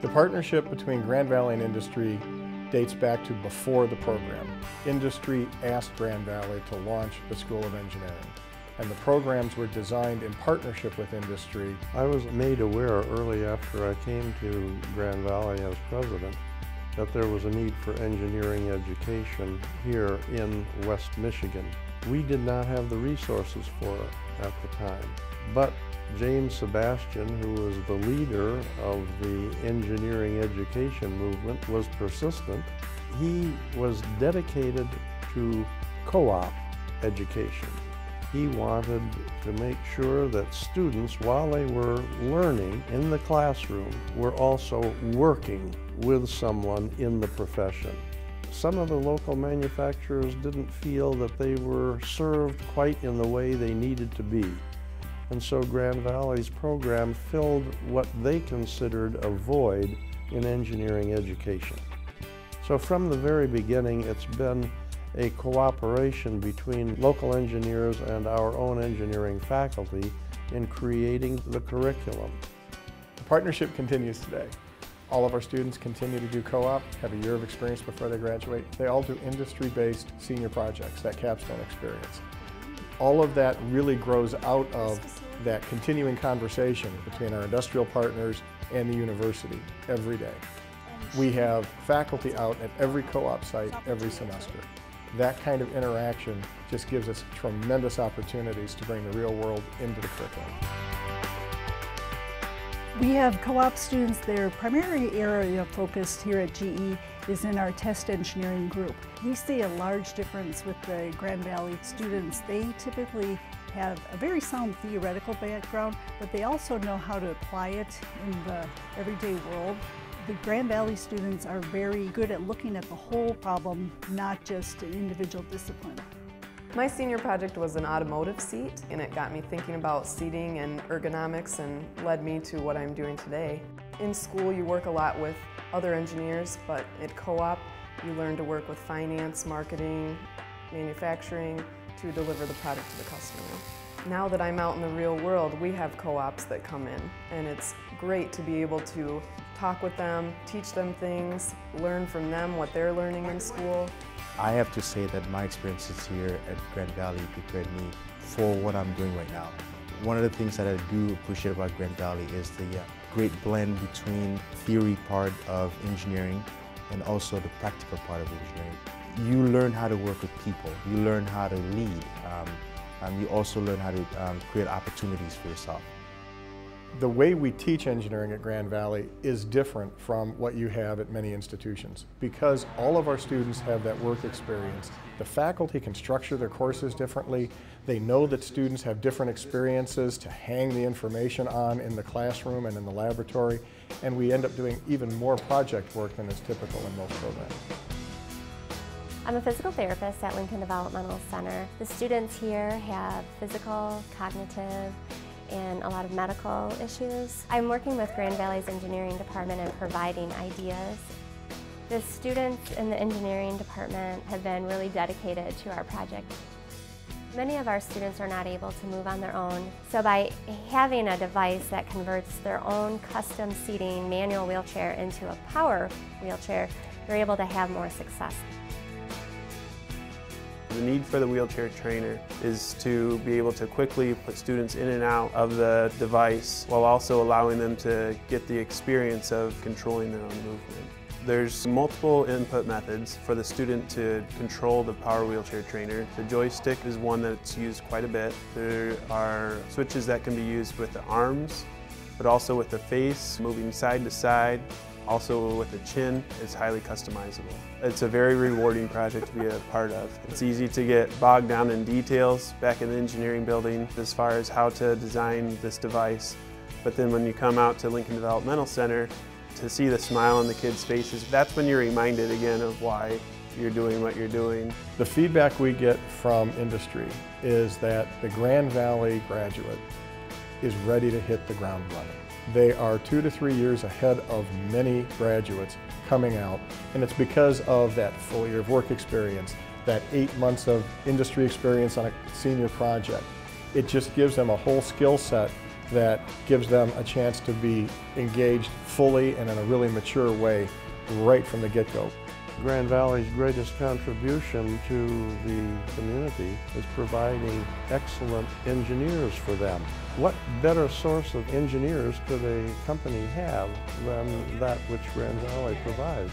The partnership between Grand Valley and industry dates back to before the program. Industry asked Grand Valley to launch the School of Engineering and the programs were designed in partnership with industry. I was made aware early after I came to Grand Valley as president that there was a need for engineering education here in West Michigan. We did not have the resources for it at the time, but James Sebastian, who was the leader of the engineering education movement, was persistent. He was dedicated to co-op education. He wanted to make sure that students, while they were learning in the classroom, were also working with someone in the profession. Some of the local manufacturers didn't feel that they were served quite in the way they needed to be. And so Grand Valley's program filled what they considered a void in engineering education. So from the very beginning, it's been a cooperation between local engineers and our own engineering faculty in creating the curriculum. The partnership continues today. All of our students continue to do co-op, have a year of experience before they graduate. They all do industry-based senior projects, that capstone experience. All of that really grows out of that continuing conversation between our industrial partners and the university every day. We have faculty out at every co-op site every semester that kind of interaction just gives us tremendous opportunities to bring the real world into the curriculum. We have co-op students, their primary area of focus here at GE is in our test engineering group. We see a large difference with the Grand Valley students. They typically have a very sound theoretical background, but they also know how to apply it in the everyday world. The Grand Valley students are very good at looking at the whole problem, not just an individual discipline. My senior project was an automotive seat and it got me thinking about seating and ergonomics and led me to what I'm doing today. In school you work a lot with other engineers but at co-op you learn to work with finance, marketing, manufacturing to deliver the product to the customer. Now that I'm out in the real world, we have co-ops that come in and it's great to be able to talk with them, teach them things, learn from them what they're learning in school. I have to say that my experiences here at Grand Valley prepared me for what I'm doing right now. One of the things that I do appreciate about Grand Valley is the uh, great blend between theory part of engineering and also the practical part of engineering. You learn how to work with people. You learn how to lead. Um, um, you also learn how to um, create opportunities for yourself. The way we teach engineering at Grand Valley is different from what you have at many institutions. Because all of our students have that work experience, the faculty can structure their courses differently. They know that students have different experiences to hang the information on in the classroom and in the laboratory, and we end up doing even more project work than is typical in most programs. I'm a physical therapist at Lincoln Developmental Center. The students here have physical, cognitive, and a lot of medical issues. I'm working with Grand Valley's engineering department and providing ideas. The students in the engineering department have been really dedicated to our project. Many of our students are not able to move on their own, so by having a device that converts their own custom seating manual wheelchair into a power wheelchair, they're able to have more success. The need for the wheelchair trainer is to be able to quickly put students in and out of the device while also allowing them to get the experience of controlling their own movement. There's multiple input methods for the student to control the power wheelchair trainer. The joystick is one that's used quite a bit. There are switches that can be used with the arms, but also with the face, moving side to side, also with the chin, it's highly customizable. It's a very rewarding project to be a part of. It's easy to get bogged down in details back in the engineering building as far as how to design this device. But then when you come out to Lincoln Developmental Center, to see the smile on the kids' faces, that's when you're reminded again of why you're doing what you're doing. The feedback we get from industry is that the Grand Valley graduate is ready to hit the ground running. They are two to three years ahead of many graduates coming out, and it's because of that full year of work experience, that eight months of industry experience on a senior project. It just gives them a whole skill set that gives them a chance to be engaged fully and in a really mature way right from the get-go. Grand Valley's greatest contribution to the community is providing excellent engineers for them. What better source of engineers could a company have than that which Grand Valley provides?